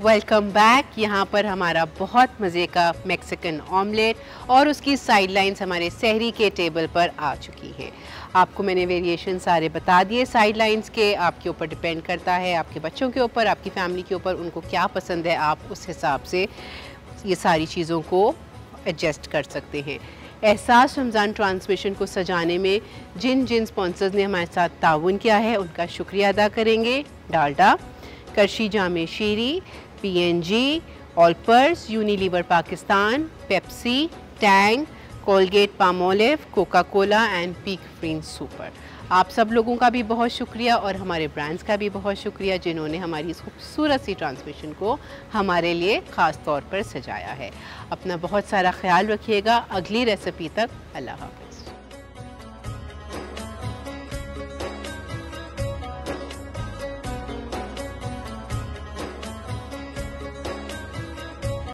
Welcome back यहाँ पर हमारा बहुत मज़े का मैक्सिकन ऑमलेट और उसकी साइड लाइन्स हमारे सहरी के टेबल पर आ चुकी हैं। आपको मैंने वेरिएशन सारे बता दिए। साइड लाइन्स के आपके ऊपर डिपेंड करता है, आपके बच्चों के ऊपर, आपकी फैमिली के ऊपर, उनको क्या पसंद है, आप उस हिसाब से ये सारी चीज़ों को एडजस्ट कर सकते हैं। एहसास रमज़ान ट्रांसमिशन को सजाने में जिन जिन स्पॉन्सर्स ने हमारे साथ ताउन किया है, उनका शुक्रिया अदा करेंगे। Dalda, Qarshi Jam-e-Shirin PNG Olpers Unilever Pakistan Pepsi Tang Colgate Palmolive Coca Cola and Peek Freans super आप सब लोगों का भी बहुत शुक्रिया और हमारे ब्रांड्स का भी बहुत शुक्रिया जिन्होंने हमारी इस खूबसूरत सी ट्रांसमिशन को हमारे लिए ख़ास तौर पर सजाया है। अपना बहुत सारा ख्याल रखिएगा। अगली रेसिपी तक अल्लाह